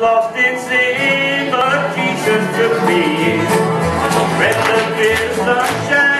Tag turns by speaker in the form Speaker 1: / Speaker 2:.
Speaker 1: lost its sea, but Jesus took me in. Breath of his sunshine.